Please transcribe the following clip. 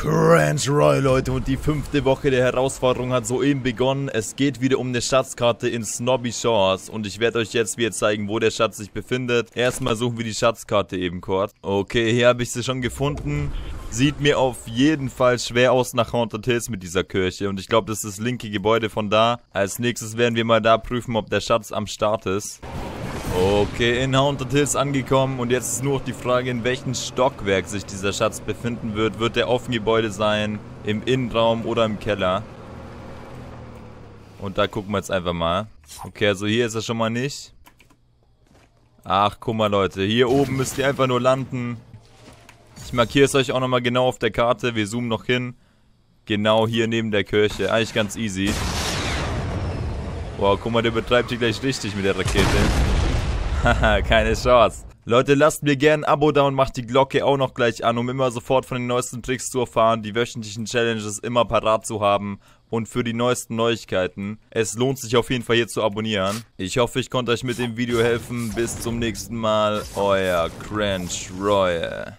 Crunch Roy, Leute, und die fünfte Woche der Herausforderung hat soeben begonnen. Es geht wieder um eine Schatzkarte in Snobby Shores und ich werde euch jetzt wieder zeigen, wo der Schatz sich befindet. Erstmal suchen wir die Schatzkarte eben kurz. Okay, hier habe ich sie schon gefunden. Sieht mir auf jeden Fall schwer aus nach Haunted Hills mit dieser Kirche und ich glaube, das ist das linke Gebäude von da. Als nächstes werden wir mal da prüfen, ob der Schatz am Start ist. Okay, in Haunted Hills angekommen und jetzt ist nur noch die Frage, in welchem Stockwerk sich dieser Schatz befinden wird. Wird der dem Gebäude sein, im Innenraum oder im Keller? Und da gucken wir jetzt einfach mal. Okay, also hier ist er schon mal nicht. Ach, guck mal Leute, hier oben müsst ihr einfach nur landen. Ich markiere es euch auch nochmal genau auf der Karte. Wir zoomen noch hin. Genau hier neben der Kirche. Eigentlich ganz easy. Wow, guck mal, der betreibt hier gleich richtig mit der Rakete. Haha, keine Chance. Leute, lasst mir gerne ein Abo da und macht die Glocke auch noch gleich an, um immer sofort von den neuesten Tricks zu erfahren, die wöchentlichen Challenges immer parat zu haben und für die neuesten Neuigkeiten. Es lohnt sich auf jeden Fall hier zu abonnieren. Ich hoffe, ich konnte euch mit dem Video helfen. Bis zum nächsten Mal. Euer Crunch Royal.